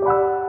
you.